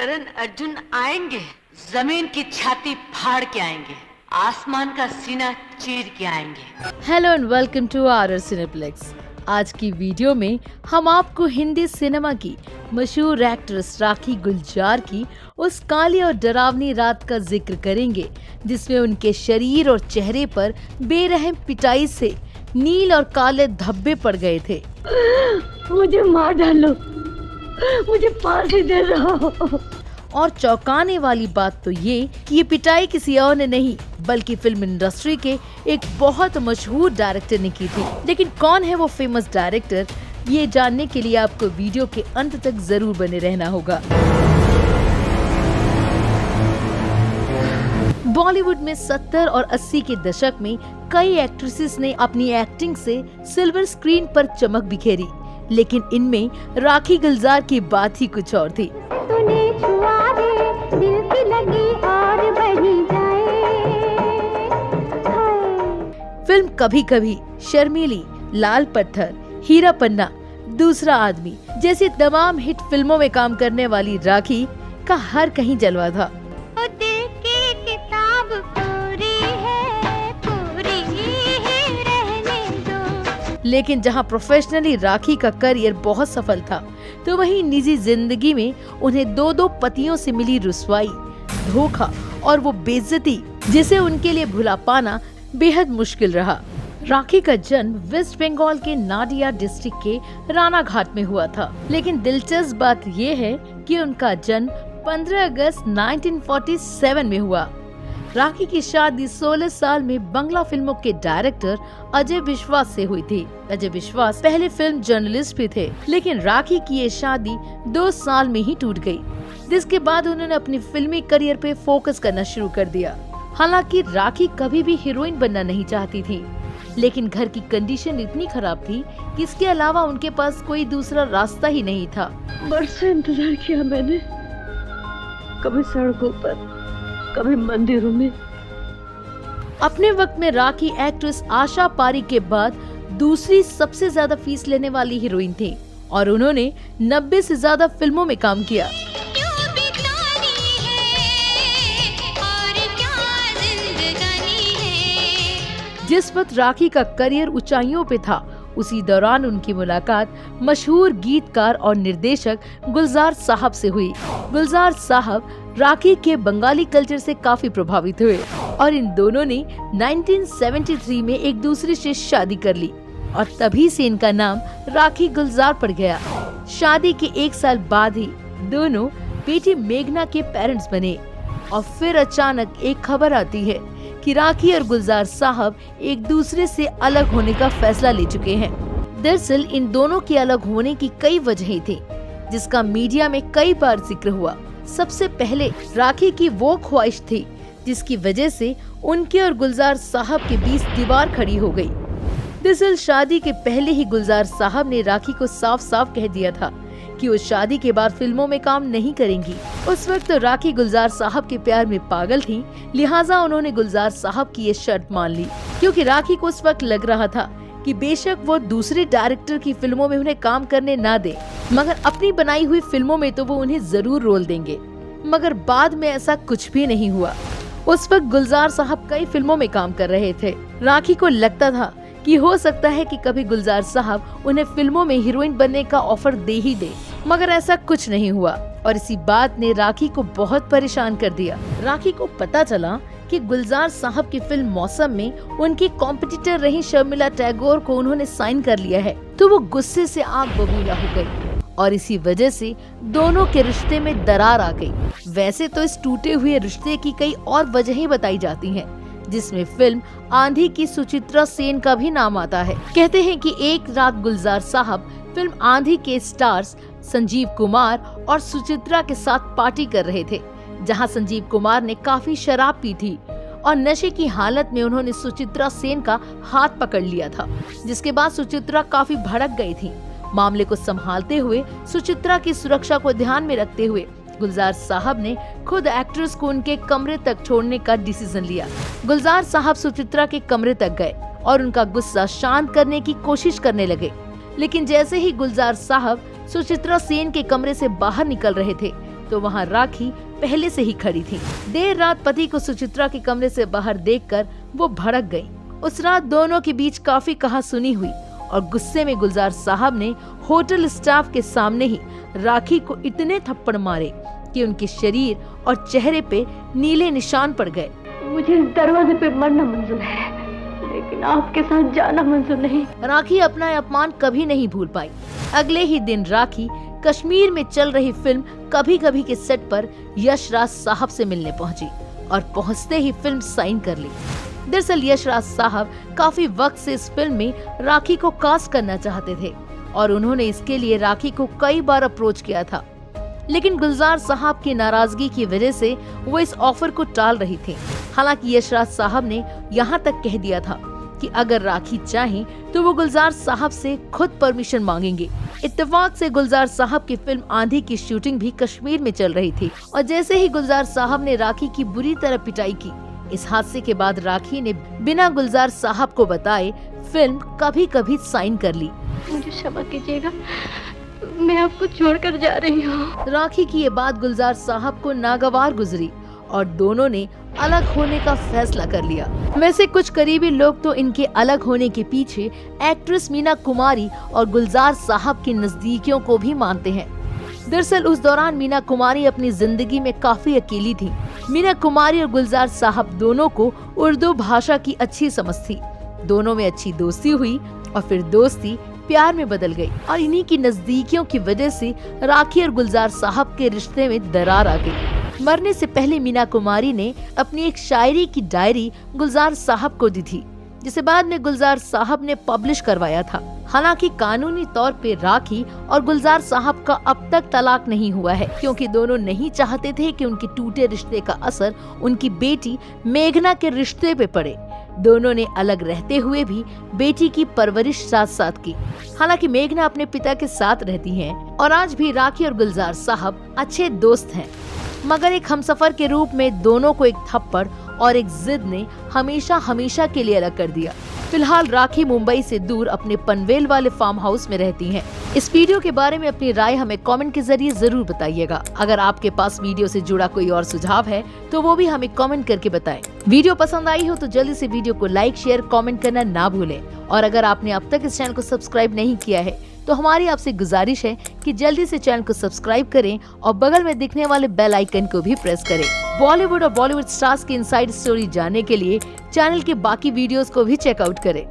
करण अर्जुन आएँगे ज़मीन की छाती फाड़ के आएँगे आसमान का सीना चीर के आएँगे। Hello and welcome to R cineplex आज की वीडियो में हम आपको हिंदी सिनेमा की मशहूर एक्ट्रेस राखी गुलजार की उस काली और डरावनी रात का ज़िक्र करेंगे जिसमें उनके शरीर और चेहरे पर बेरहम पिटाई से नील और काले धब्बे पड़ गए थे। मुझे मार डालो। मुझे फांसी दे दो। और चौंकाने वाली बात तो ये कि ये पिटाई किसी और ने नहीं, बल्कि फ़िल्म इंडस्ट्री के एक बहुत मशहूर डायरेक्टर ने की थी। लेकिन कौन है वो फ़ेमस डायरेक्टर, ये जानने के लिए आपको वीडियो के अंत तक ज़रूर बने रहना होगा। बॉलीवुड में 70 और 80 के दशक में कई एक्ट्रेसेस ने अपनी एक्टिंग से सिल्वर स्क्रीन पर चमक बिखेरी। लेकिन इनमें राखी गुलजार की बात ही कुछ और थी। फ़िल्म कभी कभी शर्मीली लाल पत्थर हीरा पन्ना दूसरा आदमी जैसी तमाम हिट फ़िल्मों में काम करने वाली राखी का हर कहीं जलवा था। लेकिन जहाँ प्रोफेशनली राखी का करियर बहुत सफल था तो वहीं निजी ज़िंदगी में उन्हें दो दो पतियों से मिली रुसवाई, धोखा और वो बेइज्जती, जिसे उनके लिए भुला पाना बेहद मुश्किल रहा। राखी का जन्म वेस्ट बंगाल के नाडिया डिस्ट्रिक्ट के राना घाट में हुआ था। लेकिन दिलचस्प बात यह है कि उनका जन्म 15 अगस्त 1947 में हुआ। राखी की शादी 16 साल में बंगला फ़िल्मों के डायरेक्टर अजय विश्वास से हुई थी। अजय विश्वास पहले फ़िल्म जर्नलिस्ट भी थे, लेकिन राखी की ये शादी दो साल में ही टूट गई। जिसके बाद उन्होंने अपनी फिल्मी करियर पे फोकस करना शुरू कर दिया। हालाँकि राखी कभी भी हीरोइन बनना नहीं चाहती थी, लेकिन घर की कंडीशन इतनी खराब थी कि इसके अलावा उनके पास कोई दूसरा रास्ता ही नहीं था। बरसों इंतज़ार किया मैंने। कभी सड़कों पर कभी मंदिरों में। अपने वक्त में राखी एक्ट्रेस आशा पारी के बाद दूसरी सबसे ज़्यादा फ़ीस लेने वाली हीरोइन थी और उन्होंने 90 से ज़्यादा फ़िल्मों में काम किया। जिस वक्त राखी का करियर ऊंचाइयों पे था, उसी दौरान उनकी मुलाकात मशहूर गीतकार और निर्देशक गुलजार साहब से हुई। गुलजार साहब राखी के बंगाली कल्चर से काफ़ी प्रभावित हुए और इन दोनों ने 1973 में एक दूसरे से शादी कर ली और तभी से इनका नाम राखी गुलजार पड़ गया। शादी के एक साल बाद ही दोनों बेटी मेघना के पेरेंट्स बने और फिर अचानक एक खबर आती है कि राखी और गुलजार साहब एक दूसरे से अलग होने का फैसला ले चुके हैं। दरअसल इन दोनों के अलग होने की कई वजहें थी, जिसका मीडिया में कई बार ज़िक्र हुआ। सबसे पहले राखी की वो ख्वाहिश थी, जिसकी वजह से उनके और गुलजार साहब के बीच दीवार खड़ी हो गई। दरअसल शादी के पहले ही गुलजार साहब ने राखी को साफ़ साफ़ कह दिया था कि वो शादी के बाद फ़िल्मों में काम नहीं करेंगी। उस वक्त तो राखी गुलजार साहब के प्यार में पागल थी, लिहाजा उन्होंने गुलजार साहब की ये शर्त मान ली, क्योंकि राखी को उस वक्त लग रहा था कि बेशक वो दूसरे डायरेक्टर की फ़िल्मों में उन्हें काम करने ना दे। मगर अपनी बनाई हुई फ़िल्मों में तो वो उन्हें ज़रूर रोल देंगे। मगर बाद में ऐसा कुछ भी नहीं हुआ। उस वक्त गुलजार साहब कई फ़िल्मों में काम कर रहे थे। राखी को लगता था कि हो सकता है कि कभी गुलजार साहब उन्हें फ़िल्मों में हीरोइन बनने का ऑफ़र दे ही दे। मगर ऐसा कुछ नहीं हुआ। और इसी बात ने राखी को बहुत परेशान कर दिया। राखी को पता चला कि गुलजार साहब की फ़िल्म मौसम में उनकी कॉम्पिटिटर रही शर्मिला टैगोर को उन्होंने साइन कर लिया है। तो वो गुस्से से आग बबूला हो गई और इसी वजह से दोनों के रिश्ते में दरार आ गई। वैसे तो इस टूटे हुए रिश्ते की कई और वजहें बताई जाती हैं, जिसमें फ़िल्म आंधी की सुचित्रा सेन का भी नाम आता है। कहते हैं कि एक रात गुलजार साहब फ़िल्म आंधी के स्टार्स संजीव कुमार और सुचित्रा के साथ पार्टी कर रहे थे। जहाँ संजीव कुमार ने काफ़ी शराब पी थी और नशे की हालत में उन्होंने सुचित्रा सेन का हाथ पकड़ लिया था, जिसके बाद सुचित्रा काफ़ी भड़क गई थी। मामले को संभालते हुए सुचित्रा की सुरक्षा को ध्यान में रखते हुए गुलजार साहब ने खुद एक्ट्रेस को उनके कमरे तक छोड़ने का डिसीज़न लिया। गुलजार साहब सुचित्रा के कमरे तक गए और उनका गुस्सा शांत करने की कोशिश करने लगे। लेकिन जैसे ही गुलजार साहब सुचित्रा सेन के कमरे से बाहर निकल रहे थे तो वहाँ राखी पहले से ही खड़ी थी। देर रात पति को सुचित्रा के कमरे से बाहर देखकर वो भड़क गई। उस रात दोनों के बीच काफ़ी कहा सुनी हुई और गुस्से में गुलजार साहब ने होटल स्टाफ के सामने ही राखी को इतने थप्पड़ मारे कि उनके शरीर और चेहरे पे नीले निशान पड़ गए। मुझे इस दरवाजे पे मरना मंजूर है लेकिन आपके साथ जाना मंजूर नहीं। राखी अपना अपमान कभी नहीं भूल पाई। अगले ही दिन राखी कश्मीर में चल रही फ़िल्म कभी कभी के सेट पर यशराज साहब से मिलने पहुँची और पहुँचते ही फ़िल्म साइन कर ली। दरअसल यशराज साहब काफ़ी वक्त से इस फ़िल्म में राखी को कास्ट करना चाहते थे और उन्होंने इसके लिए राखी को कई बार अप्रोच किया था। लेकिन गुलजार साहब की नाराज़गी की वजह से वो इस ऑफ़र को टाल रही थी। हालाँकि यशराज साहब ने यहाँ तक कह दिया था कि अगर राखी चाहे तो वो गुलजार साहब से खुद परमिशन मांगेंगे। इत्तेफाक से गुलजार साहब की फ़िल्म आंधी की शूटिंग भी कश्मीर में चल रही थी और जैसे ही गुलजार साहब ने राखी की बुरी तरह पिटाई की इस हादसे के बाद राखी ने बिना गुलजार साहब को बताए फ़िल्म कभी कभी साइन कर ली। मुझे क्षमा कीजिएगा मैं आपको छोड़कर जा रही हूँ। राखी की ये बात गुलजार साहब को नागवार गुजरी। और दोनों ने अलग होने का फैसला कर लिया। वैसे कुछ करीबी लोग तो इनके अलग होने के पीछे एक्ट्रेस मीना कुमारी और गुलजार साहब की नजदीकियों को भी मानते हैं। दरअसल उस दौरान मीना कुमारी अपनी ज़िंदगी में काफ़ी अकेली थी। मीना कुमारी और गुलजार साहब दोनों को उर्दू भाषा की अच्छी समझ थी। दोनों में अच्छी दोस्ती हुई और फिर दोस्ती प्यार में बदल गई और इन्हीं की नजदीकियों की वजह से राखी और गुलजार साहब के रिश्ते में दरार आ गई। मरने से पहले मीना कुमारी ने अपनी एक शायरी की डायरी गुलजार साहब को दी थी, जिसे बाद में गुलजार साहब ने पब्लिश करवाया था। हालाँकि कानूनी तौर पे राखी और गुलजार साहब का अब तक तलाक नहीं हुआ है, क्योंकि दोनों नहीं चाहते थे कि उनके टूटे रिश्ते का असर उनकी बेटी मेघना के रिश्ते पे पड़े। दोनों ने अलग रहते हुए भी बेटी की परवरिश साथ साथ की। हालाँकि मेघना अपने पिता के साथ रहती हैं और आज भी राखी और गुलजार साहब अच्छे दोस्त हैं। मगर एक हमसफर के रूप में दोनों को एक थप्पड़ और एक जिद ने हमेशा हमेशा के लिए अलग कर दिया फ़िलहाल राखी मुंबई से दूर अपने पनवेल वाले फार्म हाउस में रहती हैं। इस वीडियो के बारे में अपनी राय हमें कमेंट के ज़रिए ज़रूर बताइएगा अगर आपके पास वीडियो से जुड़ा कोई और सुझाव है तो वो भी हमें कमेंट करके बताएँ। वीडियो पसंद आई हो तो जल्दी से वीडियो को लाइक, शेयर, कमेंट करना ना भूलें और अगर आपने अब तक इस चैनल को सब्सक्राइब नहीं किया है तो हमारी आपसे गुजारिश है कि जल्दी से चैनल को सब्सक्राइब करें और बगल में दिखने वाले बेल आइकन को भी प्रेस करें। बॉलीवुड और बॉलीवुड स्टार्स की इनसाइड स्टोरी जानने के लिए चैनल के बाकी वीडियोस को भी चेकआउट करें।